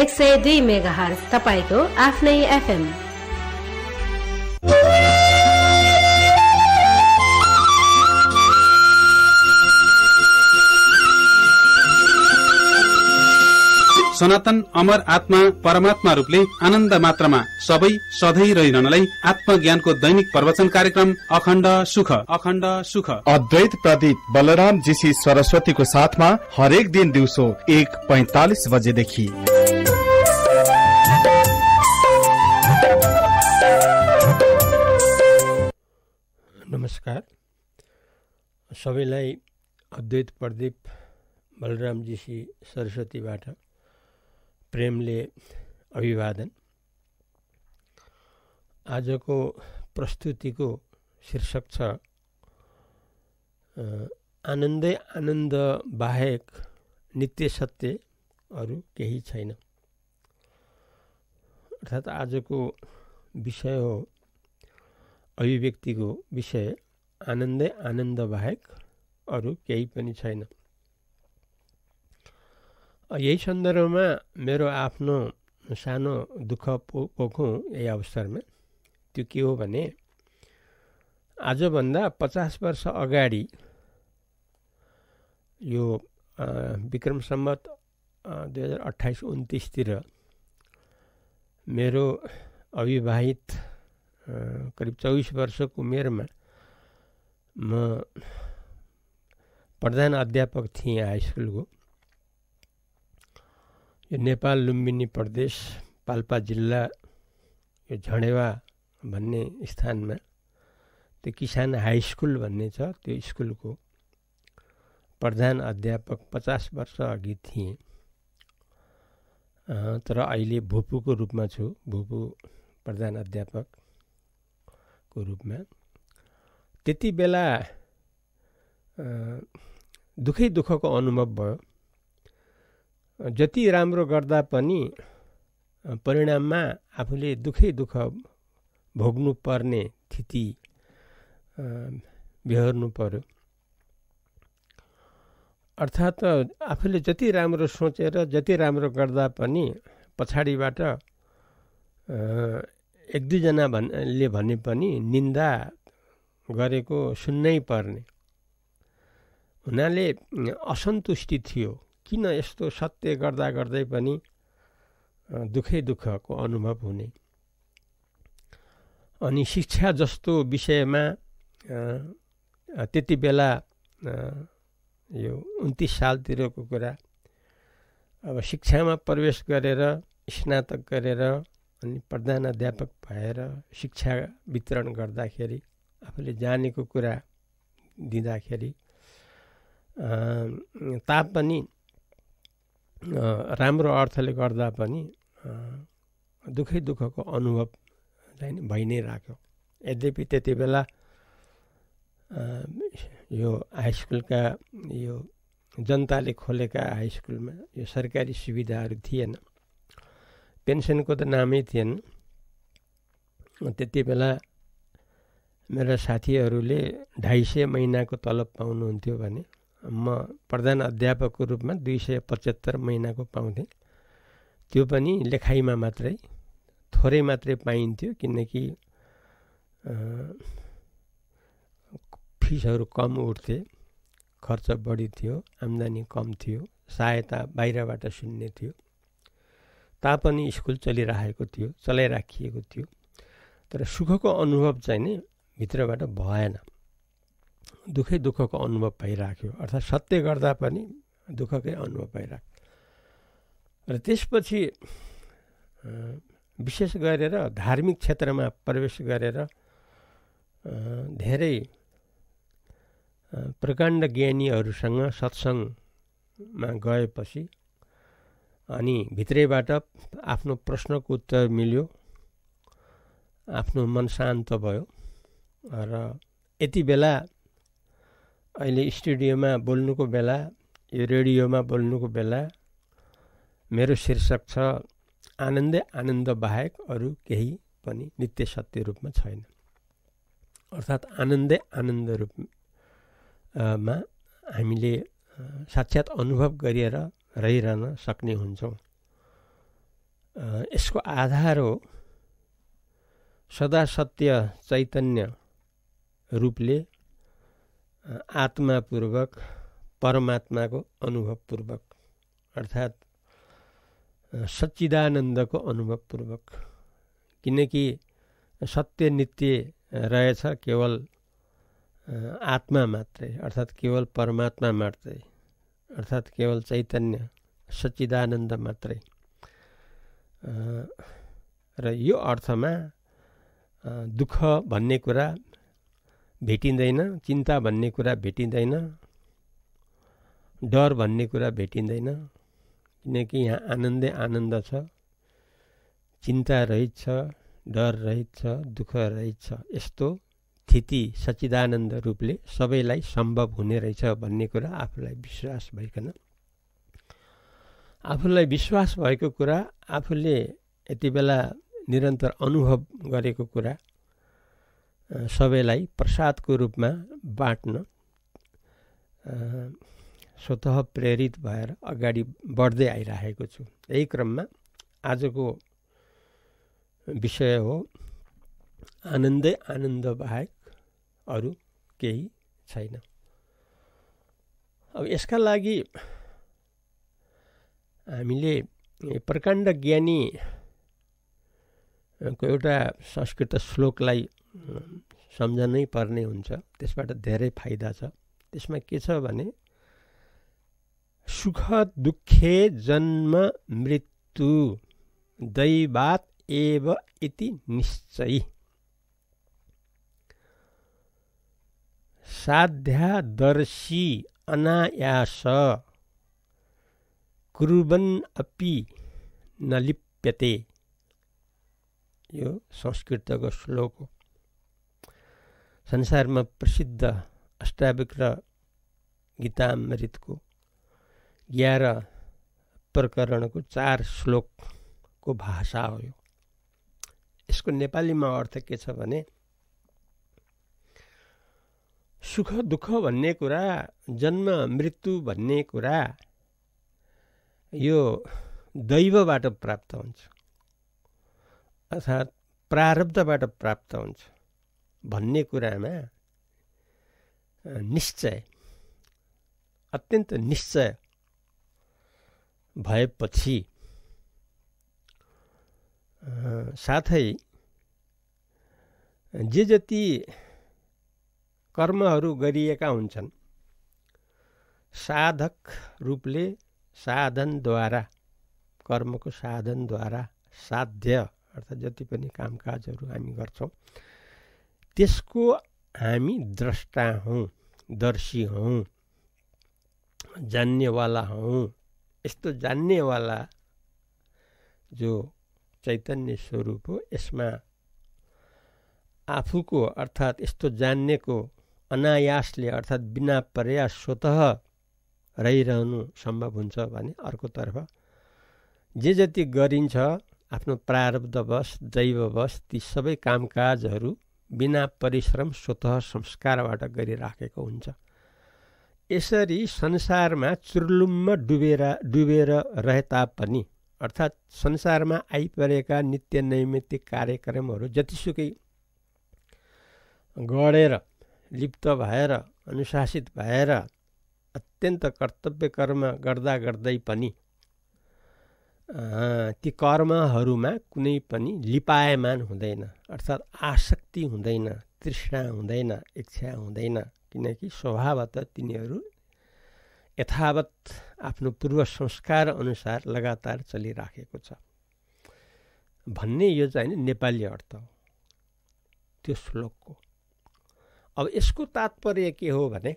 एक सय दुई मेगा हर्स तपाईँको आफ्नै एफएम सनातन अमर आत्मा परमात्मा रूपले आनन्द मात्रामा सबै सधैँ रहिरहनलाई आत्मज्ञानको दैनिक प्रवचन कार्यक्रम अखण्ड सुख अखण्ड सुख। अद्वैत प्रदीप बलराम जीसी सरस्वतीको साथमा हरेक दिन दिउँसो एक पैतालिस बजेदेखि। नमस्कार। सबैलाई अद्वैत प्रदीप बलराम जीसी सरस्वतीबाट प्रेमले अभिवादन। आजको प्रस्तुतिको शीर्षक छ आनन्दै आनन्द बाहेक नित्य सत्य अरू केही छैन। अर्थात् आजको विषय हो अभिव्यक्तिको विषय आनन्दै आनन्द बाहेक अरू केही पनि छैन। यही सन्दर्भमा मेरो आफ्नो सानो दुःख पो पोखौँ यही अवसरमा। त्यो के हो भने आजभन्दा पचास वर्ष अगाडि यो विक्रम सम्मत दुई हजार अठाइस उन्तिसतिर मेरो अविवाहित करिब चौबिस वर्षको उमेरमा म प्रधान अध्यापक थिएँ हाई स्कुलको यो नेपाल लुम्बिनी प्रदेश, पाल्पा जिल्ला यो झडेवा भन्ने स्थानमा त्यो किसान हाई स्कुल भन्ने छ, त्यो स्कुलको प्रधान अध्यापक पचास वर्ष अघि थिएँ। तर अहिले भुपुको रूपमा छु, भुपु प्रधान अध्यापकको रूपमा। त्यति बेला दुःखै दुःखको अनुभव भयो। जति राम्रो गर्दा पनि परिणाममा आफूले दुःखै दुःख भोग्नु पर्ने स्थिति बेहोर्नु पर्यो। अर्थात् आफूले जति राम्रो सोचेर जति राम्रो गर्दा पनि पछाडिबाट एक दुईजना भन्ले भने पनि निन्दा गरेको सुन्नै पर्ने। हुनाले असन्तुष्टि थियो। किन यस्तो सत्य गर्दा गर्दै पनि दुःखै दुःखको अनुभव हुने। अनि शिक्षा जस्तो विषयमा त्यति बेला यो उन्तिस सालतिरको कुरा। अब शिक्षामा प्रवेश गरेर स्नातक गरेर अनि प्रधान अध्यापक भएर शिक्षा वितरण गर्दाखेरि आफूले जानेको कुरा दिँदाखेरि तापनि राम्रो अर्थले गर्दा पनि दुःखै दुःखको अनुभव चाहिँ भइ नै राख्यो। यद्यपि त्यति बेला यो हाई स्कुलका यो जनताले खोलेका हाई स्कुलमा यो सरकारी सुविधाहरू थिएन। पेन्सनको त नामै थिएन। त्यति बेला मेरा साथीहरूले ढाई सय महिनाको तलब पाउनुहुन्थ्यो भने म प्रधान अध्यापकको रूपमा दुई सय पचहत्तर महिनाको पाउँथेँ। त्यो पनि लेखाइमा मात्रै थोरै मात्रै पाइन्थ्यो किनकि फिसहरू कम उठ्थे खर्च बढी थियो आम्दानी कम थियो सहायता बाहिरबाट सुन्ने थियो। तापनि स्कुल चलिरहेको थियो चलाइराखिएको थियो। तर सुखको अनुभव चाहिँ नि भित्रबाट भएन। दुःखै दुःखको अनुभव भइराख्यो। अर्थात् सत्य गर्दा पनि दुःखकै अनुभव भइराख्यो। र त्यसपछि विशेष गरेर धार्मिक क्षेत्रमा प्रवेश गरेर धेरै प्रकाण्ड ज्ञानीहरूसँग सत्सङ्गमा गएपछि अनि भित्रैबाट आफ्नो प्रश्नको उत्तर मिल्यो। आफ्नो मन शान्त भयो र यति बेला अहिले स्टुडियोमा बोल्नुको बेला यो रेडियोमा बोल्नुको बेला मेरो शीर्षक छ आनन्दै आनन्द बाहेक अरू केही पनि नित्य सत्य रूपमा छैन। अर्थात् आनन्दै आनन्द रूपमा हामीले साक्षात् अनुभव गरिएर रहिरहन सक्ने हुन्छौँ। यसको आधार हो सदा सत्य चैतन्य रूपले आत्मापूर्वक परमात्माको अनुभवपूर्वक अर्थात् सच्चिदानन्दको अनुभवपूर्वक। किनकि सत्य नित्य रहेछ केवल आत्मा मात्रै अर्थात् केवल परमात्मा मात्रै। अर्थात् केवल चैतन्य सच्चिदानन्द मात्रै। र यो अर्थमा दुःख भन्ने कुरा भेटिँदैन चिन्ता भन्ने कुरा भेटिँदैन डर भन्ने कुरा भेटिँदैन किनकि यहाँ आनन्दै आनन्द छ चिन्ता रहित छ डर रहित छ दुःख रहित छ यस्तो स्थिति सच्चिदानन्द रूपले सबैलाई सम्भव हुने रहेछ भन्ने कुरा आफूलाई विश्वास भइकन। आफूलाई विश्वास भएको कुरा आफूले यति बेला निरन्तर अनुभव गरेको कुरा सबैलाई प्रसादको रूपमा बाँड्न स्वत प्रेरित भएर अगाडि बढ्दै आइरहेको छु। यही क्रममा आजको विषय हो आनन्दै आनन्द बाहेक अरू केही छैन। अब यसका लागि हामीले प्रकाण्ड ज्ञानी को एउटा संस्कृत श्लोकलाई सम्झनै पर्ने हुन्छ। त्यसबाट धेरै फाइदा छ। त्यसमा के छ भने सुख दुःखे जन्म मृत्यु दैवात एव इति निश्चय। साध्यादर्शी अनायास। कुर्वन् अपि न लिप्यते। यो संस्कृतको श्लोक हो। संसारमा प्रसिद्ध अष्टाविक गीतामृतको एघार प्रकरणको चार श्लोकको भाषा हो यो। यसको नेपालीमा अर्थ के छ भने सुख दुःख भन्ने कुरा जन्म मृत्यु भन्ने कुरा यो दैवबाट प्राप्त हुन्छ। अर्थात् प्रारब्धबाट प्राप्त हुन्छ भन्ने कुरामा निश्चय अत्यन्त निश्चय भएपछि साथै जे जति कर्महरू गरिएका हुन्छन्। साधक रूपले साधनद्वारा कर्मको साधनद्वारा साध्य अर्थात् जति पनि कामकाजहरू हामी गर्छौँ त्यसको हामी द्रष्टा हौँ दर्शी हौँ जान्नेवाला हौँ। यस्तो जान्नेवाला जो चैतन्य स्वरूप हो यसमा आफूको अर्थात् यस्तो जान्नेको अनायासले अर्थात् बिना प्रयास स्वत रहिरहनु सम्भव हुन्छ भने अर्कोतर्फ जे जति गरिन्छ आफ्नो प्रारब्धवश दैववश ती सबै कामकाजहरू बिना परिश्रम स्वत संस्कारबाट गरिराखेको हुन्छ। यसरी संसारमा चुर्लुम्म डुबेर डुबेर रहे तापनि अर्थात् संसारमा आइपरेका नित्य नैमित्तिक कार्यक्रमहरू जतिसुकै गढेर लिप्त भएर अनुशासित भएर अत्यन्त कर्तव्य कर्म गर्दा गर्दै पनि ती कर्महरूमा कुनै पनि लिपायमान हुँदैन अर्थात् आसक्ति हुँदैन तृष्णा हुँदैन इच्छा हुँदैन किनकि स्वभावत तिनीहरू यथावत आफ्नो पूर्व संस्कार अनुसार लगातार चलिराखेको छ भन्ने यो चाहिँ नेपाली अर्थ हो त्यो श्लोकको अब यसको तात्पर्य के हो भने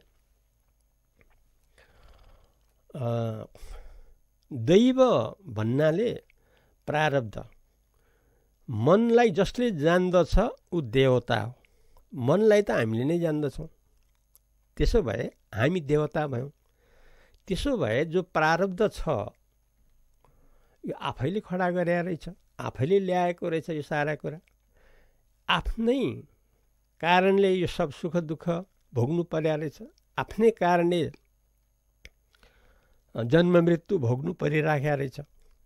दैव भन्नाले प्रारब्ध। मनलाई जसले जान्दछ ऊ देवता हो। मनलाई त हामीले नै जान्दछौँ। त्यसो भए हामी देवता भयौँ। त्यसो भए जो प्रारब्ध छ यो आफैले खडा गरे रहेछ आफैले ल्याएको रहेछ यो सारा कुरा। आफ्नै कारणले यो सब सुख दुःख भोग्नु पर्या रहेछ आफ्नै कारणले जन्म मृत्यु भोग्नु परिराखेको रहेछ।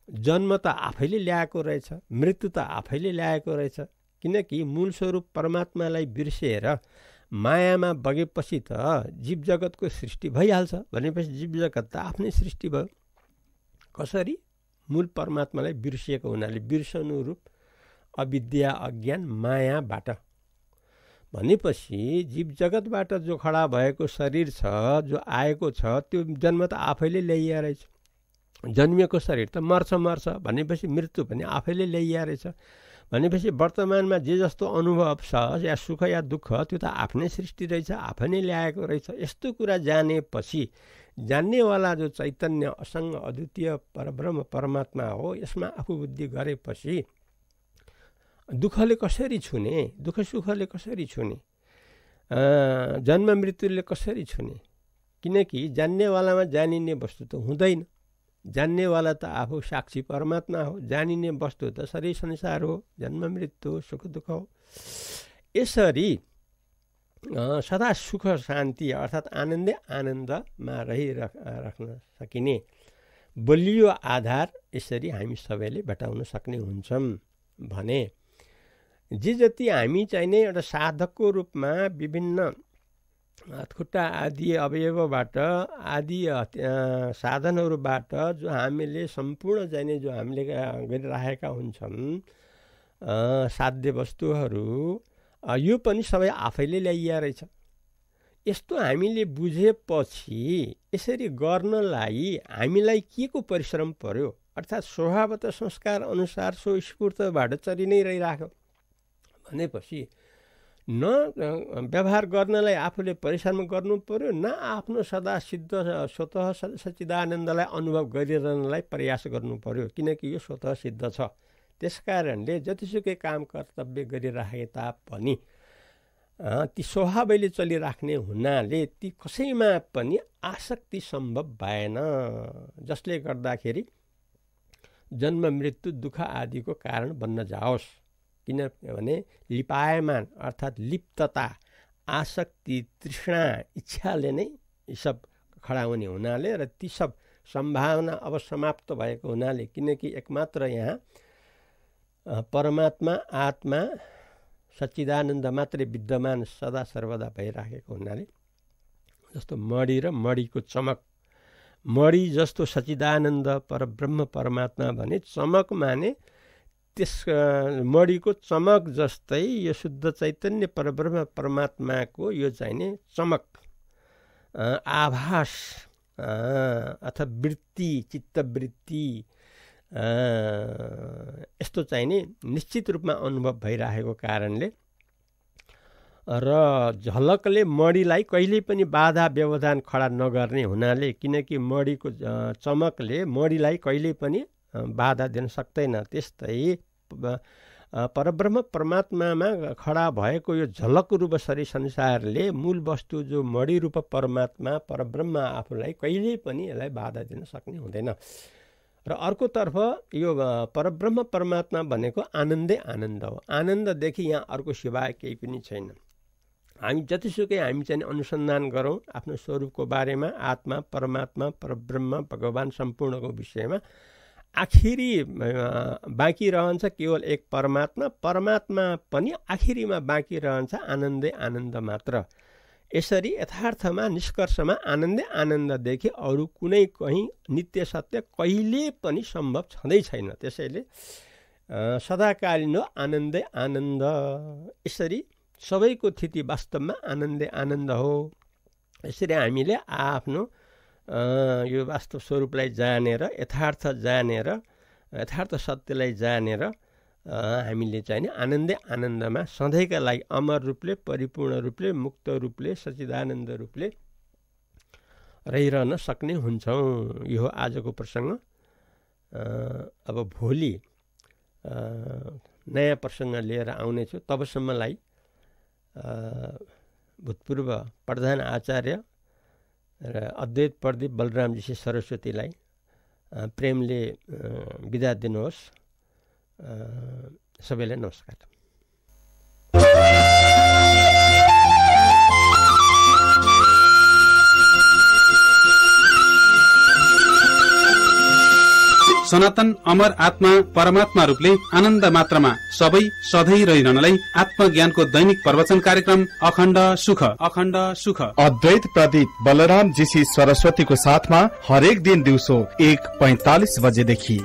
जन्म त आफैले ल्याएको रहेछ मृत्यु त आफैले ल्याएको रहेछ। किनकि मूल स्वरूप परमात्मालाई बिर्सिएर मायामा बगेपछि त जीव जगतको सृष्टि भइहाल्छ। भनेपछि जीव जगत त आफ्नै सृष्टि भयो। कसरी? मूल परमात्मालाई बिर्सिएको हुनाले बिर्सनु रूप अविद्या अज्ञान मायाबाट। भनेपछि जीव जगतबाट जो खडा भएको शरीर छ जो आएको छ त्यो जन्म त आफैले ल्याइया रहेछ जन्मिएको शरीर त मर्छ मर्छ। भनेपछि मृत्यु पनि आफैले ल्याइया रहेछ भनेपछि वर्तमानमा जे जस्तो अनुभव छ या सुख या दुःख त्यो त आफ्नै सृष्टि रहेछ आफै नै ल्याएको रहेछ। यस्तो कुरा जानेपछि जान्नेवाला जो चैतन्य असङ्ग अद्वितीय परब्रह्म परमात्मा हो यसमा आफू बुद्धि गरेपछि दुःखले कसरी छुने दुःख सुखले कसरी छुने जन्म मृत्युले कसरी छुने किनकि जान्नेवालामा जानिने वस्तु त हुँदैन जान्नेवाला त आफू साक्षी परमात्मा हो जानिने वस्तु त शरीर संसार हो जन्म मृत्यु सुख दुःख हो यसरी सदा सुख शान्ति अर्थात् आनन्दै आनन्दमा रहिरह राख्न सकिने बलियो आधार यसरी हामी सबैले भेटाउन सक्ने हुन्छौँ भने जे जति हामी चाहिने एउटा साधकको रूपमा विभिन्न खुट्टा आदि अवयवबाट आदि साधनहरूबाट जो हामीले सम्पूर्ण चाहिने जो हामीले गरिराखेका हुन्छौँ साध्य वस्तुहरू यो पनि सबै आफैले ल्याइया रहेछ। यस्तो हामीले बुझेपछि यसरी गर्नलाई हामीलाई के को परिश्रम पर्यो? अर्थात् स्वभावत संस्कार अनुसार सो स्फूर्तबाट चलि नै रहिरहेको भनेपछि न व्यवहार गर्नलाई आफूले परिश्रम गर्नु पर्यो न आफ्नो सदा सिद्ध स्वत सच्चिदानन्दलाई अनुभव गरिरहनलाई प्रयास गर्नु पर्यो किनकि यो स्वत सिद्ध छ। त्यस कारणले जतिसुकै काम कर्तव्य गरिराखे तापनि ती स्वभावैले चलिराख्ने हुनाले ती कसैमा पनि आसक्ति सम्भव भएन। जसले गर्दाखेरि जन्म मृत्यु दुःख आदिको कारण बन्न जाओस्। किनभने लिपायमान अर्थात् लिप्तता आसक्ति तृष्णा इच्छाले नै यी सब खडा हुने हुनाले र ती सब सम्भावना अब समाप्त भएको हुनाले किनकि एकमात्र यहाँ परमात्मा आत्मा सच्चिदानन्द मात्रै विद्यमान सदा सर्वदा भइराखेको हुनाले जस्तो मडी र मडीको चमक। मडी जस्तो सच्चिदानन्द परब्रह्म परमात्मा भने चमक माने त्यस मडीको चमक जस्तै यो शुद्ध चैतन्य परब्रह्म परमात्माको यो चाहिने चमक आभास अथवा वृत्ति चित्तवृत्ति यस्तो चाहिने निश्चित रूपमा अनुभव भइरहेको कारणले र झलकले मडीलाई कहिल्यै पनि बाधा व्यवधान खडा नगर्ने हुनाले किनकि मडीको चमकले मडीलाई कहिल्यै पनि बाधा दिन सक्दैन। त्यस्तै परब्रह्म परमात्मामा खडा भएको यो झलक रूप शरीर संसारले मूल वस्तु जो मडी रूप परमात्मा परब्रह्म आफूलाई कहिल्यै पनि यसलाई बाधा दिन सक्ने हुँदैन। र अर्कोतर्फ यो परब्रह्म परमात्मा भनेको आनन्दै आनन्द हो। आनन्ददेखि यहाँ अर्को सिवाय केही पनि छैन। हामी जतिसुकै हामी चाहिँ अनुसन्धान गरौँ आफ्नो स्वरूपको बारेमा आत्मा परमात्मा परब्रह्म भगवान् सम्पूर्णको विषयमा। आखिरी बाँकी रहन्छ केवल एक परमात्मा। परमात्मा पनि आखिरीमा बाँकी रहन्छ आनन्दै आनन्द मात्र। यसरी यथार्थमा निष्कर्षमा आनन्दै आनन्ददेखि अरू कुनै कहीँ नित्य सत्य कहिले पनि सम्भव छँदै छैन। त्यसैले सदाकालीन हो आनन्दै आनन्द। यसरी सबैको स्थिति वास्तवमा आनन्दै आनन्द हो। यसरी हामीले आफ्नो यो वास्तव स्वरूपलाई जानेर यथार्थ जानेर यथार्थ सत्यलाई जानेर हामीले चाहिँ नि आनन्दै आनन्दमा सधैँका लागि अमर रूपले परिपूर्ण रूपले मुक्त रूपले सच्चिदानन्द रूपले रहिरहन सक्ने हुन्छौँ। यो आजको प्रसङ्ग। अब भोलि नयाँ प्रसङ्ग लिएर आउनेछु। तबसम्मलाई भूतपूर्व प्रधान आचार्य र अद्वैत प्रदीप बलरामजी सरस्वतीलाई प्रेमले बिदा दिनुहोस्। सबैलाई नमस्कार। सनातन अमर आत्मा परमात्मा रूपले आनन्द मात्रामा सबै सधैँ रहिरहनलाई आत्मज्ञानको दैनिक प्रवचन कार्यक्रम अखण्ड सुख। अखण्ड सुख। अद्वैत प्रदीप बलराम जीसी सरस्वतीको साथमा हरेक दिन दिउँसो एक पैतालिस बजेदेखि।